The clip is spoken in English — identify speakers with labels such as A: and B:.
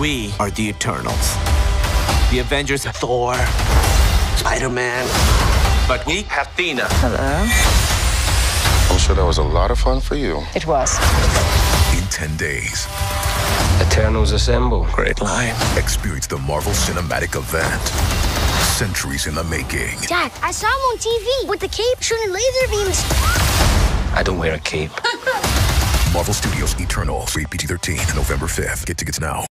A: We are the Eternals. The Avengers are Thor, Spider-Man. But we have Athena.
B: I'm sure that was a lot of fun for you.
C: It was.
D: In 10 days,
E: Eternals assemble.
A: Great line.
D: experience the Marvel Cinematic Event. Centuries in the making.
F: Dad, I saw him on TV with the cape shooting laser beams.
E: I don't wear a cape.
D: Marvel Studios Eternals. Rated PG 13. November 5th. Get tickets now.